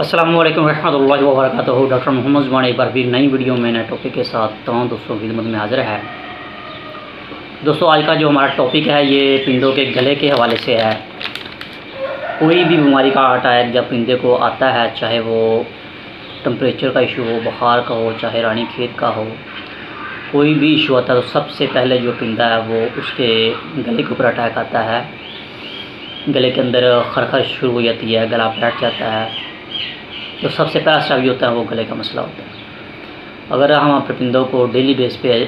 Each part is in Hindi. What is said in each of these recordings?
अस्सलाम वालेकुम रहमतुल्लाहि डॉक्टर मोहम्मद ज़ुबान एक बार फिर नई वीडियो में नए टॉपिक के साथ तमाम दोस्तों की खिदमत में हाजिर है। दोस्तों, आज का जो हमारा टॉपिक है, ये पिंडों के गले के हवाले से है। कोई भी बीमारी का अटैक जब पिंदे को आता है, चाहे वो टम्परेचर का इशू हो, बुखार का हो, चाहे रानी खेत का हो कोई भी इशू आता है तो सबसे पहले जो पिंदा है, वो उसके गले के ऊपर अटैक आता है। गले के अंदर खरखर शुरू हो जाती है, गला बैठ जाता है। तो सबसे पहला स्टेप होता है, वो गले का मसला होता है। अगर हम अपने पिंदों को डेली बेस पे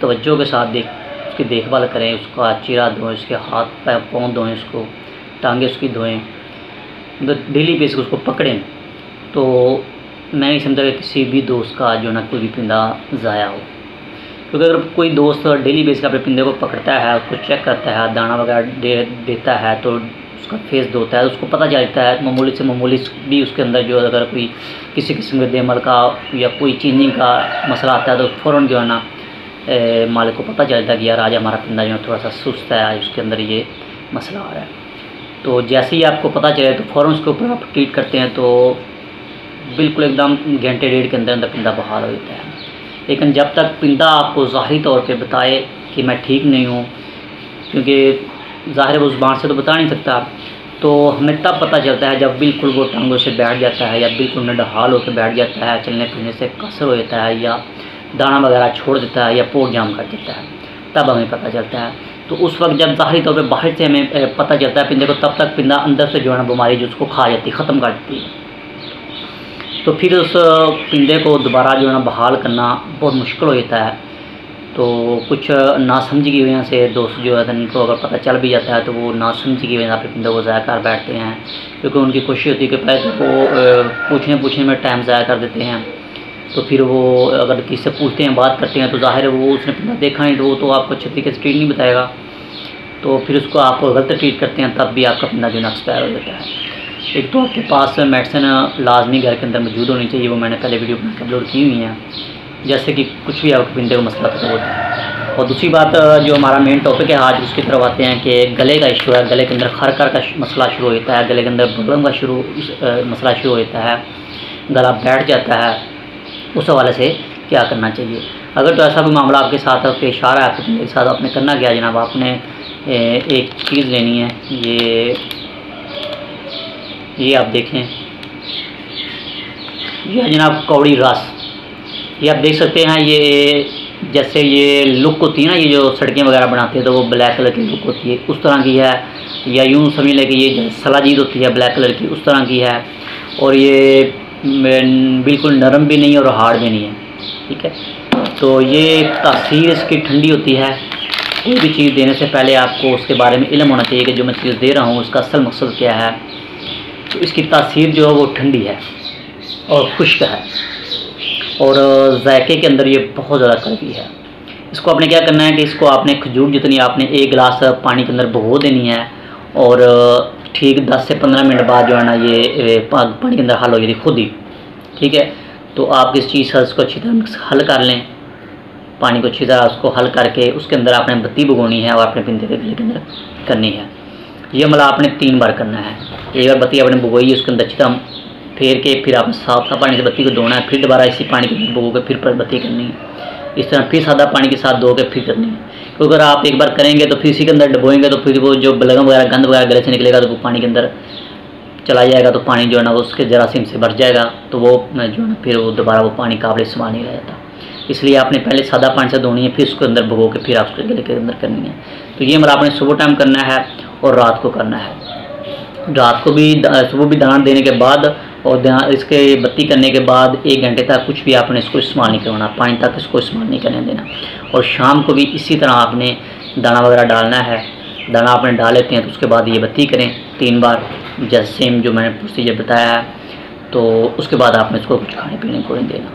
तवज्जो के साथ देख, उसकी देखभाल करें, उसका चीरा धोएँ, उसके हाथ, पैर, पाँव धोएँ, उसको टांगे, उसकी धोएँ मतलब डेली बेस उसको पकड़ें तो मैं नहीं समझा कि किसी भी दोस्त का जो ना कोई भी पिंदा ज़ाया हो। क्योंकि अगर कोई दोस्त डेली बेस का अपने को पकड़ता है, उसको चेक करता है, दाना वगैरह दे, देता है तो उसका फेस धोता है उसको पता चलता है, मामूली से मामूली भी उसके अंदर जो अगर कोई किसी किस्म के देमल का या कोई चेंजिंग का मसला आता है तो फ़ौर जो है ना मालिक को पता चलता है कि यार आज हमारा पिंदा जो है थोड़ा सा सुस्त है, आज उसके अंदर ये मसला आ रहा है। तो जैसे ही आपको पता चले तो फ़ौर उसके ऊपर आप ट्रीट करते हैं तो बिल्कुल एकदम घंटे डेढ़ के अंदर अंदर पिंदा बहाल हो जाता है। लेकिन जब तक पिंदा आपको ज़ाहरी तौर पे बताए कि मैं ठीक नहीं हूँ, क्योंकि ज़ाहिर वो ज़ुबान से तो बता नहीं सकता तो हमें तब पता चलता है जब बिल्कुल वो टांगों से बैठ जाता है या बिल्कुल नडहाल होकर बैठ जाता है, चलने फिरने से कसर हो जाता है या दाना वगैरह छोड़ देता है या पोट जाम कर देता है, तब हमें पता चलता है। तो उस वक्त जब ज़ाहरी तौर पर बाहर से हमें पता चलता है पिंदे को, तब तक पिंदा अंदर से जो है ना बीमारी जो उसको खा जाती है, ख़त्म कर देती है। तो फिर उस पिंडे को दोबारा जो है ना बहाल करना बहुत मुश्किल हो जाता है। तो कुछ नासमझी की वजह से दोस्त जो है उनको अगर पता चल भी जाता है तो वो नासमझी की वजह से पिंडे को ज़ाया कर बैठते हैं, क्योंकि उनकी खुशी होती है कि पहले तो वो पूछने पूछने में टाइम ज़ाया कर देते हैं। तो फिर वो अगर किसी से पूछते हैं, बात करते हैं तो ज़ाहिर है वो उसने पिंडा देखा नहीं तो वो तो आपको अच्छे तरीके से ट्रीट नहीं बताएगा। तो फिर उसको आप गलत ट्रीट करते हैं, तब भी आपका पिंडा जो है एक्सपायर हो जाता है। एक तो आपके पास मेडिसिन लाजमी घर के अंदर मौजूद होनी चाहिए, वो मैंने पहले वीडियो बना अपलोड की हुई हैं। जैसे कि कुछ भी आपके पिंदे को मसला खत्म होता है और दूसरी बात, जो हमारा मेन टॉपिक है आज, उसकी तरफ़ आते हैं कि गले का इशू है, गले के अंदर खर कर का मसला शुरू हो जाता है, गले के अंदर बगलम का शुरू मसला शुरू हो जाता है, गला बैठ जाता है, उस हवाले से क्या करना चाहिए? अगर तो ऐसा कोई मामला आपके साथ पेश आ रहा है, आपके साथ आपने करना क्या जनाब? आपने एक चीज़ लेनी है, ये ये आप देखें। यह जनाब कौड़ी रस। ये आप देख सकते हैं, ये जैसे ये लुक होती है ना, ये जो सड़कें वगैरह बनाते हैं तो वो ब्लैक कलर की लुक होती है। उस तरह की है, या यूँ समझ लें कि ये सलाजीद होती है ब्लैक कलर की, उस तरह की है। और ये बिल्कुल नरम भी नहीं और हार्ड भी नहीं है, ठीक है? तो ये तासीर इसकी ठंडी होती है। कोई भी चीज़ देने से पहले आपको उसके बारे में इलम होना चाहिए कि जो मैं चीज़ दे रहा हूँ, उसका असल मकसद क्या है। तो इसकी तासीर जो है वो ठंडी है और खुश्क है। और जायके के अंदर ये बहुत ज़्यादा कड़वी है। इसको आपने क्या करना है कि इसको आपने खजूर जितनी आपने एक गिलास पानी के अंदर भगो देनी है और ठीक 10 से 15 मिनट बाद जो है ना ये पानी के अंदर हल हो जाती खुद। ही ठीक है? तो आप इस चीज़ से इसको अच्छी तरह मिक्स हल कर लें। पानी को अच्छी तरह उसको हल करके उसके अंदर आपने बत्ती भगोनी है और अपने पिंदे के गले के अंदर करनी है। ये मतलब आपने तीन बार करना है। एक बार बत्ती आपने भगोई उसके अंदर तरह फेर के फिर आपने साफ़ पानी से बत्ती को धोना है, फिर दोबारा इसी पानी के भगो के फिर बत्ती करनी है। इस तरह फिर सादा पानी के साथ धो के फिर करनी है। क्योंकि अगर आप एक बार करेंगे तो फिर इसी के अंदर डबोएँगे तो फिर वो जो बलगम वगैरह गंद वगैरह गले से निकलेगा तो वो पानी के अंदर चला जाएगा तो पानी जो है ना, उसके जरासीम से भर जाएगा तो वो जो है ना, फिर वो दोबारा वो पानी काबिल इस्तेमाल नहीं रह जाता। इसलिए आपने पहले सादा पानी से धोनी है, फिर उसके अंदर भगो के, फिर आप उसके गले के अंदर करनी है। तो ये मतलब आपने सुबह टाइम करना है और रात को करना है। रात को भी सुबह भी दाना देने के बाद और इसके बत्ती करने के बाद एक घंटे तक कुछ भी आपने इसको इस्तेमाल नहीं करवाना पानी तक इसको इस्तेमाल नहीं करने देना। और शाम को भी इसी तरह आपने दाना वगैरह डालना है। दाना आपने डाल लेते हैं तो उसके बाद ये बत्ती करें तीन बार, जैसे सेम जो मैंने प्रोसीजर बताया। है तो उसके बाद आपने इसको कुछ खाने पीने को नहीं देना।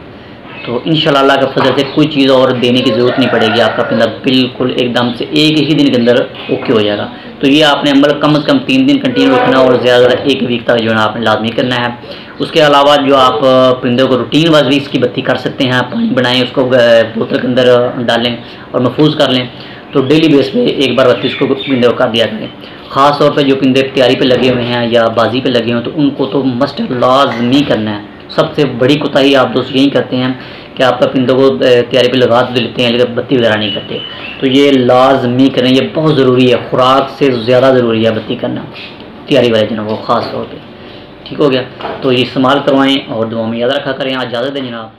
तो इन अल्लाह का फजल से कोई चीज़ और देने की ज़रूरत नहीं पड़ेगी। आपका पिंदा बिल्कुल एकदम से एक ही दिन के अंदर ओके हो जाएगा। तो ये आपने अमल कम अज़ कम तीन दिन कंटिन्यू रखना और ज़्यादा ज़्यादा एक वीक तक जो है आपने लाजमी करना है। उसके अलावा जो आप परिंदों को रूटीन वाइज भी इसकी बत्ती कर सकते हैं। पानी बनाएँ, उसको बोतल के अंदर डालें और महफूज कर लें। तो डेली बेस पे एक बार बत्ती उसको पिंदे कर दिया करें। ख़ास तौर पे जो पिंदे तैयारी पे लगे हुए हैं या बाजी पे लगे हुए हैं तो उनको तो मस्ट लाजमी करना है। सबसे बड़ी कोताही आप दोस्त यही करते हैं कि आपका पिंदों को तैयारी पे लगा तो लेते हैं, लेकिन बत्ती वगैरह नहीं करते। तो ये लाजमी करें, ये बहुत ज़रूरी है, खुराक से ज़्यादा ज़रूरी है बत्ती करना, तैयारी वाले जनों को, ख़ास तौर पर ठीक हो गया? तो ये इस्तेमाल करवाएँ और दुआ में याद रखा करें। आज इजाज़त दें जनाब।